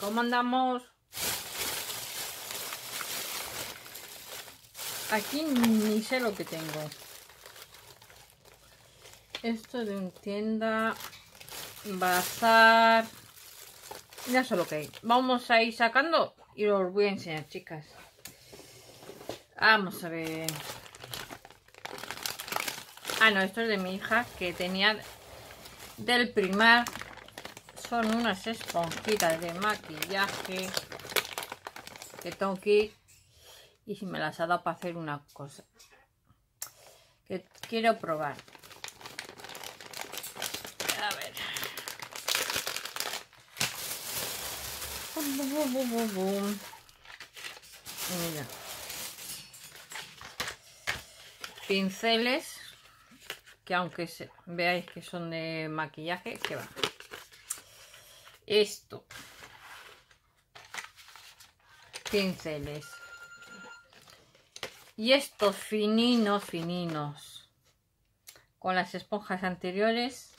¿Cómo andamos? Aquí ni sé lo que tengo. Esto de un tienda, bazar. Ya sé lo que hay. Vamos a ir sacando y os voy a enseñar, chicas. Vamos a ver. Ah, no, esto es de mi hija que tenía del primar. Son unas esponjitas de maquillaje que ir y si me las ha dado para hacer una cosa que quiero probar. A ver. Mira. Pinceles que aunque veáis que son de maquillaje, que va. Esto. Pinceles. Y estos fininos, fininos. Con las esponjas anteriores.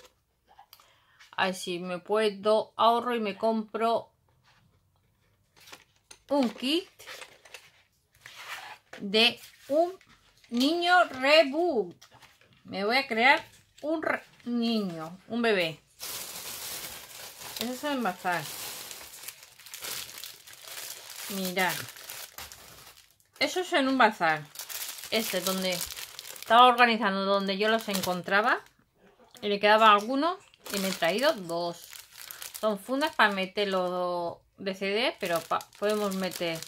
Así me puedo ahorro y me compro un kit de un niño reboot. Me voy a crear un niño, un bebé. Eso es en bazar. Mirad. Eso es en un bazar. Este, donde estaba organizando, donde yo los encontraba. Y le quedaba alguno. Y me he traído dos. Son fundas para meterlo de CD, pero podemos meter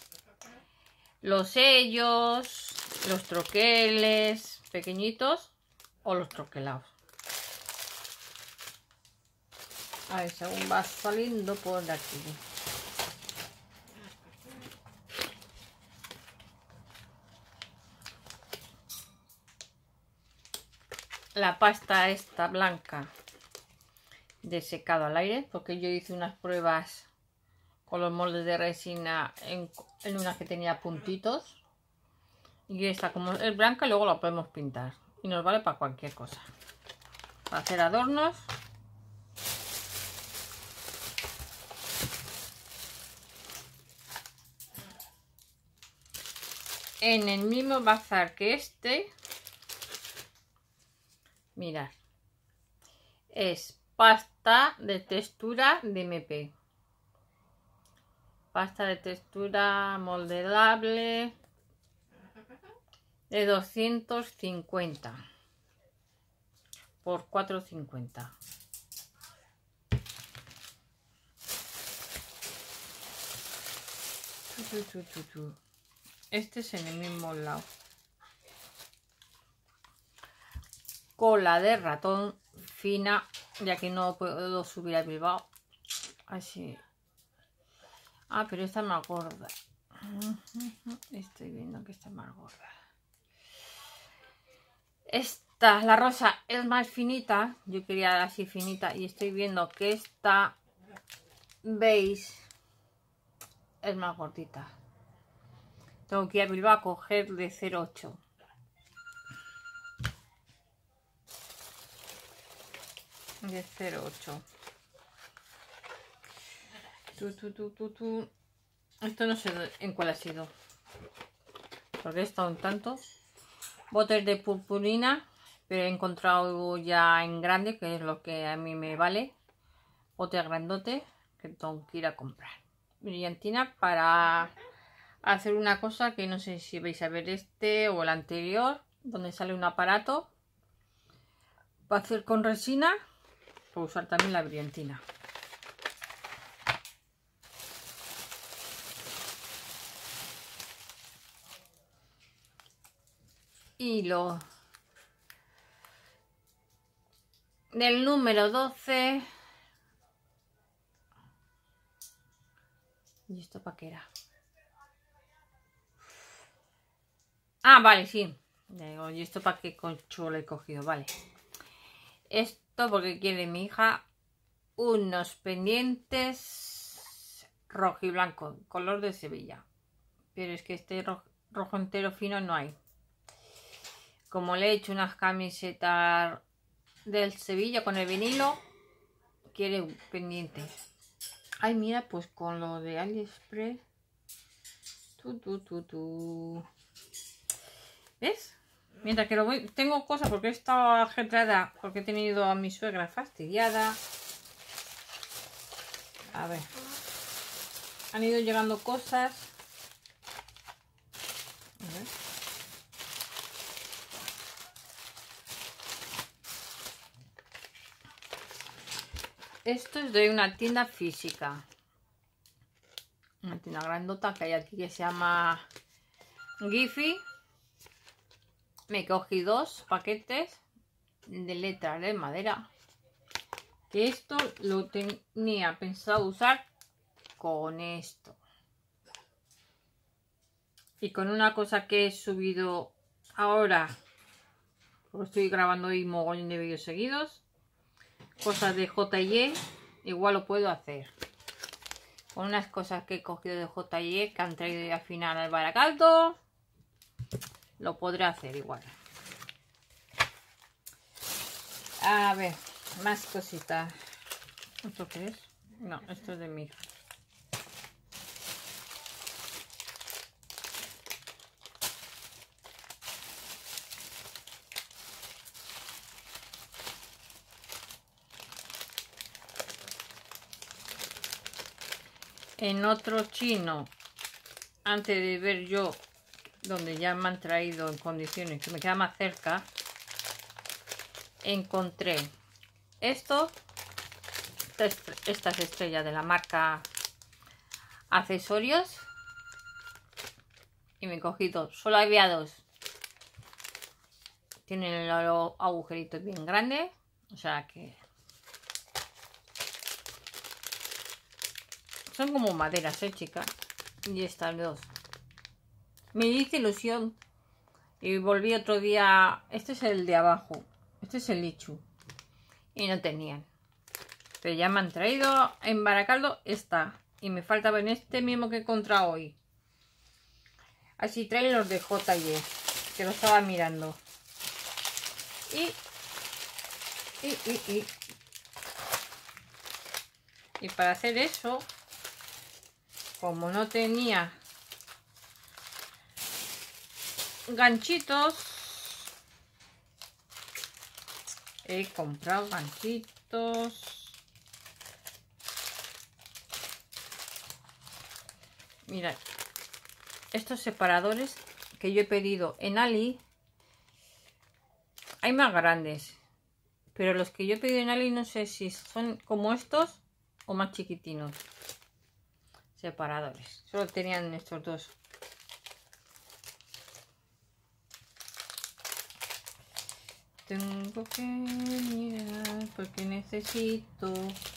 los sellos, los troqueles pequeñitos o los troquelados. A ver, según va saliendo por aquí. la pasta esta blanca de secado al aire porque yo hice unas pruebas con los moldes de resina en, una que tenía puntitos. Y esta como es blanca luego la podemos pintar. Y nos vale para cualquier cosa. Para hacer adornos en el mismo bazar que este Mirad. Es pasta de textura de MP. Pasta de textura moldeable de 250 por 450. Este es en el mismo lado. cola de ratón fina, ya que no puedo subir a Bilbao. Así. Ah, pero esta es más gorda. Estoy viendo que está más gorda. Esta, la rosa, es más finita. Yo quería así finita y estoy viendo que esta, veis, es más gordita. Tengo que ir a a coger de 0,8. de 08 esto no sé en cuál ha sido. Porque he estado un tanto botes de purpurina pero he encontrado ya en grande que es lo que a mí me vale. Bote grandote que tengo que ir a comprar. Brillantina para hacer una cosa que no sé si vais a ver este o el anterior donde sale un aparato para hacer con resina usar también la brillantina. Hilo del número 12. ¿Y esto para qué era? Ah, vale, sí. ¿y esto para qué concho lo he cogido? Vale. Esto porque quiere mi hija unos pendientes rojo y blanco, color de Sevilla. Pero es que este rojo, entero fino no hay. Como le he hecho unas camisetas del Sevilla con el vinilo, quiere pendientes. Ay, mira, pues con lo de AliExpress. Tu, tu, tu, tu. ¿Ves? Mientras que lo voy... Tengo cosas porque he estado ajetrada, porque he tenido a mi suegra fastidiada. A ver. Han ido llegando cosas. Esto es de una tienda física. Una tienda grandota que hay aquí que se llama Giphy. Me cogí dos paquetes de letras de madera. Que esto lo tenía pensado usar con esto. Y con una cosa que he subido ahora. Estoy grabando hoy mogollón de vídeos seguidos cosas de JY, igual lo puedo hacer. Con unas cosas que he cogido de JY que han traído al final al baracaldo, lo podré hacer igual. A ver, más cositas. ¿Esto qué es? No, esto es de mi en otro chino antes de ver yo donde ya me han traído en condiciones que me queda más cerca encontré esto estas estrellas de la marca accesorios y me he cogido solo había dos tienen el agujerito bien grande o sea que Son como maderas, ¿eh, chicas? Y estas dos. Me hice ilusión. Y volví otro día. Este es el de abajo. Este es el lichu. Y no tenían. Pero ya me han traído en Baracaldo esta. Y me faltaba en este mismo que he encontrado hoy. Así traen los de JY. Que lo estaba mirando. Y... Y, y, y. Y para hacer eso como no tenía ganchitos he comprado ganchitos mira estos separadores que yo he pedido en Ali hay más grandes pero los que yo he pedido en Ali no sé si son como estos o más chiquitinos separadores. Solo tenían estos dos. Tengo que mirar porque necesito...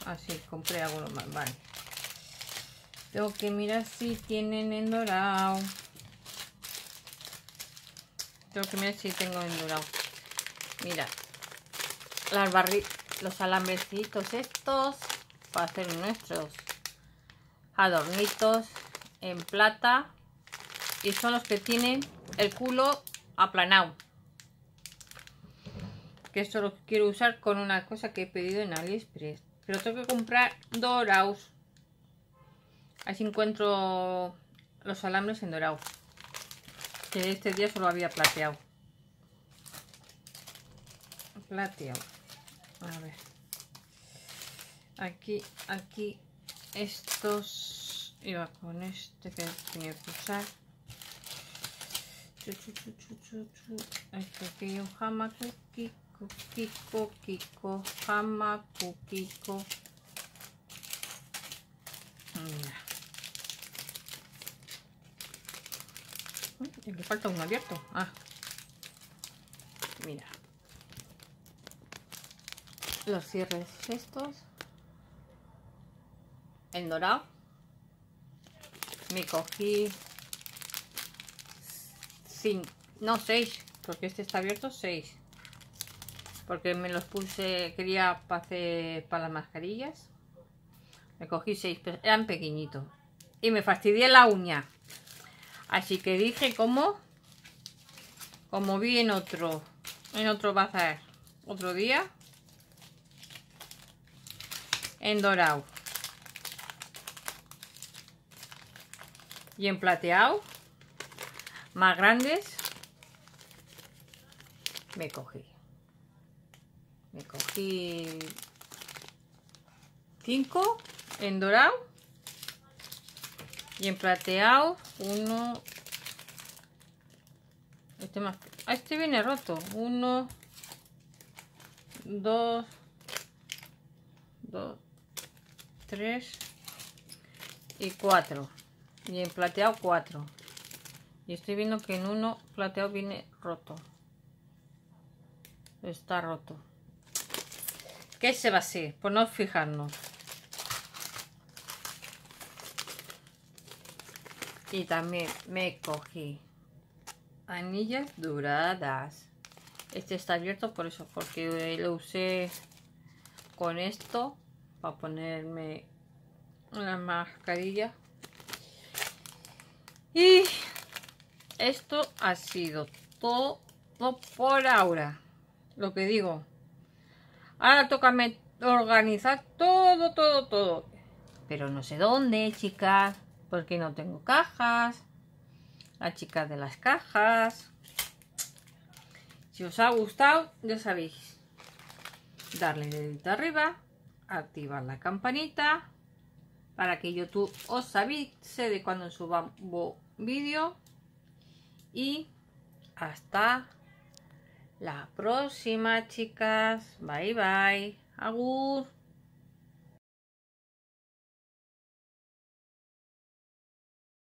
Así, ah, compré algo más, vale. Tengo que mirar si tienen en dorado. Tengo que mirar si tengo en dorado. Mira, los alambrecitos estos para hacer nuestros adornitos en plata y son los que tienen el culo aplanado que esto lo quiero usar con una cosa que he pedido en AliExpress. Pero tengo que comprar dorados. Así encuentro los alambres en dorado que este día solo había plateado. Plateado. A ver. Aquí aquí estos. Iba con este que tenía que usar. Este aquí un hamaku kiko kiko kiko hamaku kiko mira le falta un abierto. Ah. Mira. Los cierres estos. En dorado. Me cogí cinco, no seis porque este está abierto seis porque me los puse quería para para las mascarillas. Me cogí seis eran pequeñitos. Y me fastidié la uña. Así que dije como como vi en otro en otro bazar otro día en dorado. Y en plateado más grandes me cogí me cogí 5 en dorado y en plateado uno este más ah, este viene roto uno dos dos tres y cuatro y en plateado 4 y estoy viendo que en uno plateado viene roto está roto ¿qué se va a hacer? por no fijarnos y también me cogí anillas doradas este está abierto por eso porque lo usé con esto para ponerme una mascarilla y esto ha sido todo por ahora. Lo que digo. Ahora toca organizar todo, todo, todo. Pero no sé dónde, chicas. Porque no tengo cajas. La chica de las cajas. Si os ha gustado, ya sabéis. Darle dedito arriba. Activar la campanita para que YouTube os avise de cuando suba un vídeo y hasta la próxima chicas. Bye bye. Agur